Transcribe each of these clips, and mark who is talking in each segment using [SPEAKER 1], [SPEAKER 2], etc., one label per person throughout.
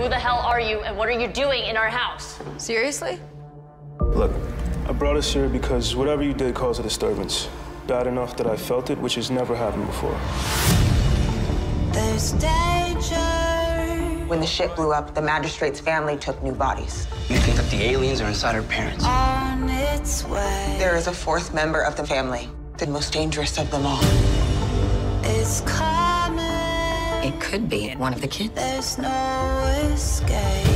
[SPEAKER 1] Who the hell are you and what are you doing in our house?
[SPEAKER 2] Seriously?
[SPEAKER 3] Look, I brought us here because whatever you did caused a disturbance. Bad enough that I felt it, which has never happened before.
[SPEAKER 4] There's danger.
[SPEAKER 5] When the ship blew up, the magistrate's family took new bodies.
[SPEAKER 6] You think that the aliens are inside our parents?
[SPEAKER 4] On its way.
[SPEAKER 5] There is a fourth member of the family, the most dangerous of them all.
[SPEAKER 4] It's coming.
[SPEAKER 7] It could be one of the kids.
[SPEAKER 4] There's no escape.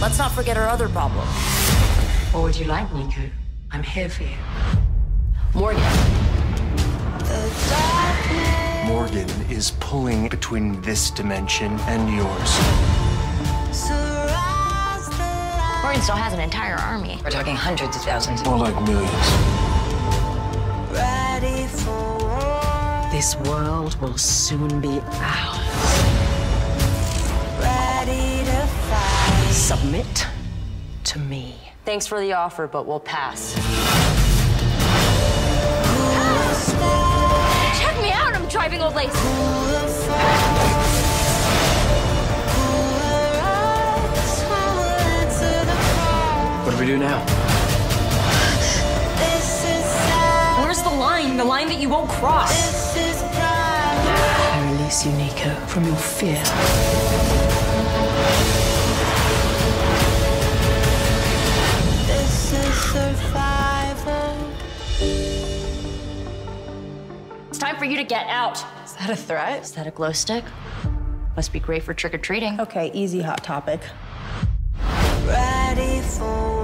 [SPEAKER 7] Let's not forget our other problem.
[SPEAKER 8] What would you like, Nico? I'm here for you.
[SPEAKER 1] Morgan.
[SPEAKER 4] The darkness.
[SPEAKER 9] Morgan is pulling between this dimension and yours.
[SPEAKER 4] surrounds the light.
[SPEAKER 1] Morgan still has an entire army.
[SPEAKER 7] We're talking hundreds of thousands.
[SPEAKER 9] More like millions.
[SPEAKER 8] This world will soon be ours.
[SPEAKER 4] Ready to fight.
[SPEAKER 8] Submit to me.
[SPEAKER 1] Thanks for the offer, but we'll pass. Check me out, I'm driving old lace.
[SPEAKER 6] What do we do now?
[SPEAKER 1] Where's the line? The line that you won't cross.
[SPEAKER 8] I release you, Nico, from your fear.
[SPEAKER 4] This is survival.
[SPEAKER 1] It's time for you to get out.
[SPEAKER 2] Is that a threat?
[SPEAKER 1] Is that a glow stick? Must be great for trick or treating.
[SPEAKER 2] Okay, easy hot topic.
[SPEAKER 4] Ready for war.